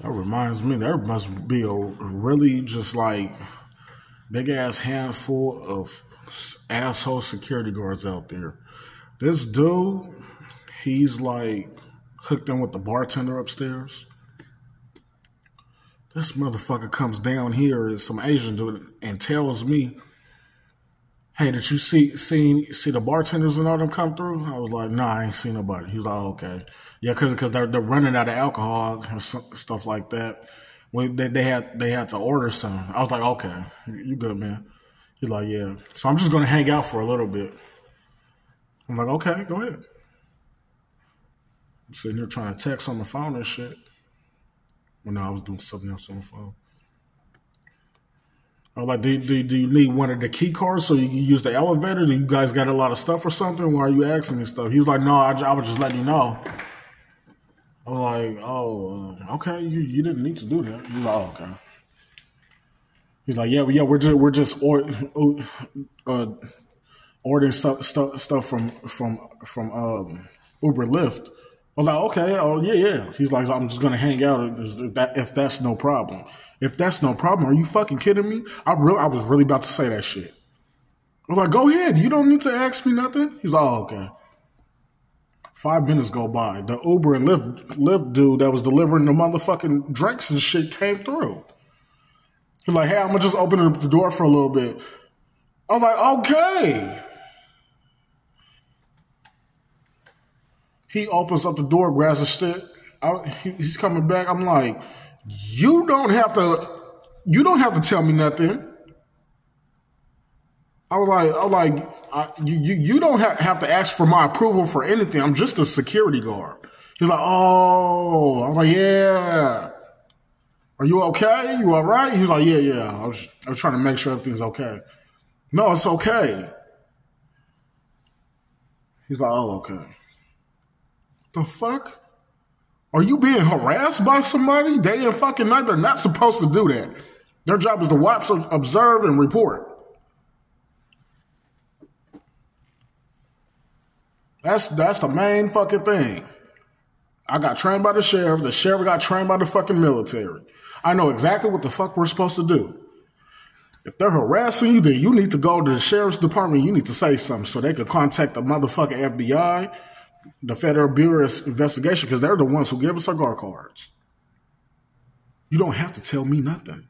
That reminds me, there must be a really just like big ass handful of asshole security guards out there. This dude, he's like hooked in with the bartender upstairs. This motherfucker comes down here, some Asian dude, and tells me, "Hey, did you see see see the bartenders and all them come through?" I was like, "Nah, I ain't seen nobody." He's like, oh, "Okay, yeah, because because they're they're running out of alcohol and stuff like that." We, they, they had they had to order some. I was like, "Okay, you good, man?" He's like, "Yeah." So I'm just gonna hang out for a little bit. I'm like, "Okay, go ahead." I'm sitting here trying to text on the phone and shit when I was doing something else on the phone. I was like, do, do, do you need one of the key cards so you can use the elevator? Do you guys got a lot of stuff or something? Why are you asking me stuff? He was like, no, I, I was just letting you know. I was like, oh, uh, okay, you, you didn't need to do that. He's like, oh, okay. He's like, yeah, yeah, we're just we're just or, uh, ordering stuff, stuff stuff from from from um, Uber Lyft. I was like, okay, oh yeah, yeah. He's like, I'm just gonna hang out if, that, if that's no problem. If that's no problem, are you fucking kidding me? I really, I was really about to say that shit. I was like, go ahead. You don't need to ask me nothing. He's like, oh, okay. Five minutes go by. The Uber and Lyft, Lyft dude that was delivering the motherfucking drinks and shit came through. He's like, hey, I'm gonna just open the door for a little bit. I was like, okay. He opens up the door, grabs a stick. I, he's coming back. I'm like, you don't have to. You don't have to tell me nothing. I was like, I was like, I, you, you don't have, have to ask for my approval for anything. I'm just a security guard. He's like, oh, I was like, yeah. Are you okay? You all right? He was like, yeah, yeah. I was, I was trying to make sure everything's okay. No, it's okay. He's like, oh, okay. The fuck? Are you being harassed by somebody day and fucking night? They're not supposed to do that. Their job is to watch, observe, and report. That's that's the main fucking thing. I got trained by the sheriff. The sheriff got trained by the fucking military. I know exactly what the fuck we're supposed to do. If they're harassing you, then you need to go to the sheriff's department. You need to say something so they could contact the motherfucking FBI the Federal Bureau of Investigation because they're the ones who give us our guard cards. You don't have to tell me nothing.